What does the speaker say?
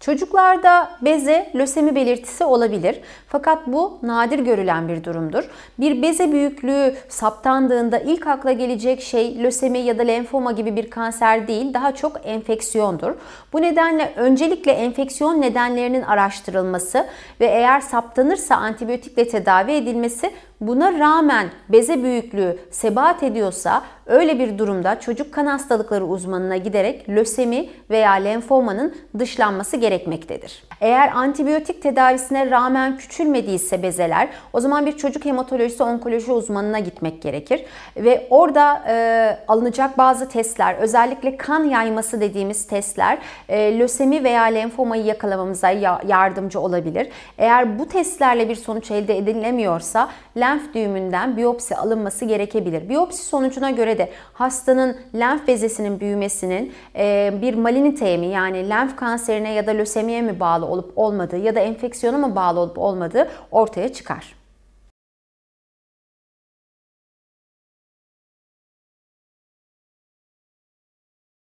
Çocuklarda beze lösemi belirtisi olabilir. Fakat bu nadir görülen bir durumdur. Bir beze büyüklüğü saptandığında ilk akla gelecek şey lösemi ya da lenfoma gibi bir kanser değil, daha çok enfeksiyondur. Bu nedenle öncelikle enfeksiyon nedenlerinin araştırılması ve eğer saptanırsa antibiyotikle tedavi edilmesi Buna rağmen beze büyüklüğü sebat ediyorsa öyle bir durumda çocuk kan hastalıkları uzmanına giderek lösemi veya lenfomanın dışlanması gerekmektedir. Eğer antibiyotik tedavisine rağmen küçülmediyse bezeler o zaman bir çocuk hematolojisi onkoloji uzmanına gitmek gerekir ve orada e, alınacak bazı testler özellikle kan yayması dediğimiz testler e, lösemi veya lenfomayı yakalamamıza yardımcı olabilir. Eğer bu testlerle bir sonuç elde edilemiyorsa lenf düğümünden biyopsi alınması gerekebilir. Biyopsi sonucuna göre de hastanın lenf bezesinin büyümesinin e, bir maliniteye mi yani lenf kanserine ya da lösemiye mi bağlı olup olmadığı ya da enfeksiyona mı bağlı olup olmadığı ortaya çıkar.